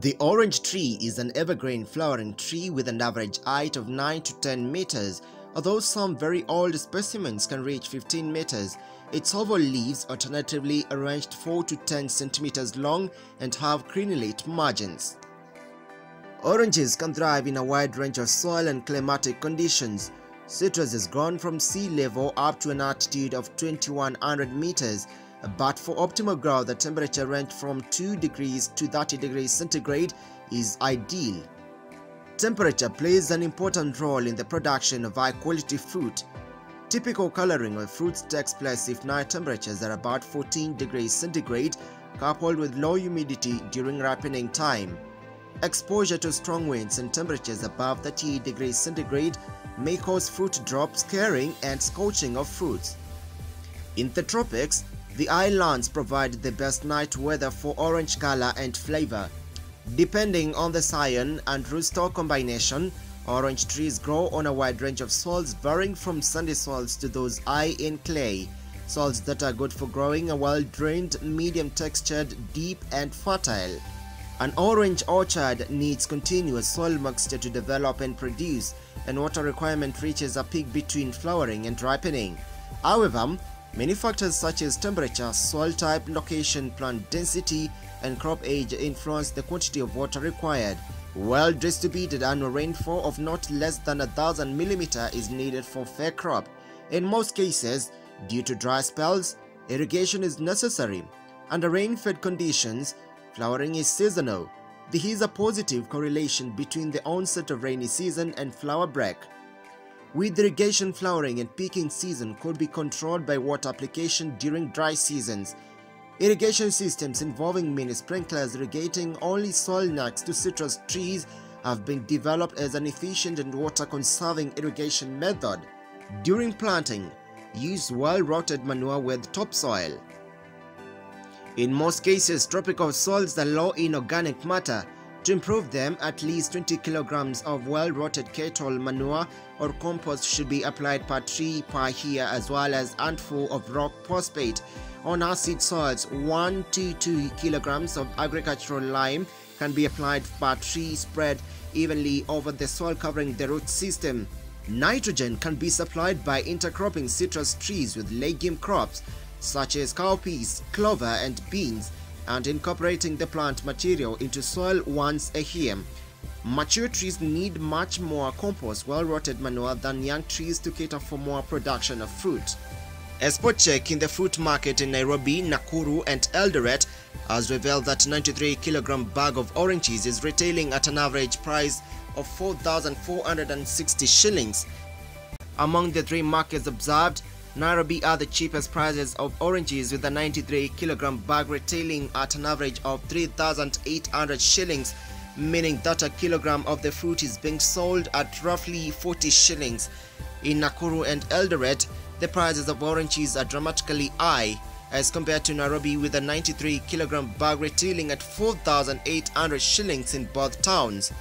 The orange tree is an evergreen flowering tree with an average height of 9 to 10 meters, although some very old specimens can reach 15 meters. Its oval leaves alternatively arranged 4 to 10 centimeters long and have crenulate margins. Oranges can thrive in a wide range of soil and climatic conditions. Citrus is grown from sea level up to an altitude of 2100 meters, but for optimal growth the temperature range from 2 degrees to 30 degrees centigrade is ideal. Temperature plays an important role in the production of high quality fruit. Typical coloring of fruits takes place if night temperatures are about 14 degrees centigrade coupled with low humidity during ripening time. Exposure to strong winds and temperatures above 38 degrees centigrade may cause fruit drop, scaring and scorching of fruits. In the tropics, the islands provide the best night weather for orange color and flavor. Depending on the scion and rootstock combination, orange trees grow on a wide range of soils varying from sandy soils to those high in clay. Soils that are good for growing are well-drained, medium-textured, deep and fertile. An orange orchard needs continuous soil moisture to develop and produce, and water requirement reaches a peak between flowering and ripening. However, many factors such as temperature, soil type, location, plant density, and crop age influence the quantity of water required. Well-distributed annual rainfall of not less than a thousand millimeter is needed for fair crop. In most cases, due to dry spells, irrigation is necessary. Under rain-fed conditions, Flowering is seasonal. There is a positive correlation between the onset of rainy season and flower break. With irrigation flowering and peaking season could be controlled by water application during dry seasons. Irrigation systems involving mini sprinklers irrigating only soil next to citrus trees have been developed as an efficient and water-conserving irrigation method. During planting, use well-rotted manure with topsoil. In most cases, tropical soils are low in organic matter. To improve them, at least 20 kilograms of well-rotted cattle manure or compost should be applied per tree per year as well as handful of rock phosphate. On acid soils, 1 to 2 kilograms of agricultural lime can be applied per tree spread evenly over the soil covering the root system. Nitrogen can be supplied by intercropping citrus trees with legume crops such as cowpeas, clover and beans and incorporating the plant material into soil once a year. Mature trees need much more compost well-rotted manure than young trees to cater for more production of fruit. A spot check in the fruit market in Nairobi, Nakuru and Eldoret has revealed that 93 kilogram bag of oranges is retailing at an average price of 4,460 shillings. Among the three markets observed, Nairobi are the cheapest prices of oranges with a 93 kilogram bag retailing at an average of 3,800 shillings, meaning that a kilogram of the fruit is being sold at roughly 40 shillings. In Nakuru and Eldoret, the prices of oranges are dramatically high as compared to Nairobi with a 93 kilogram bag retailing at 4,800 shillings in both towns.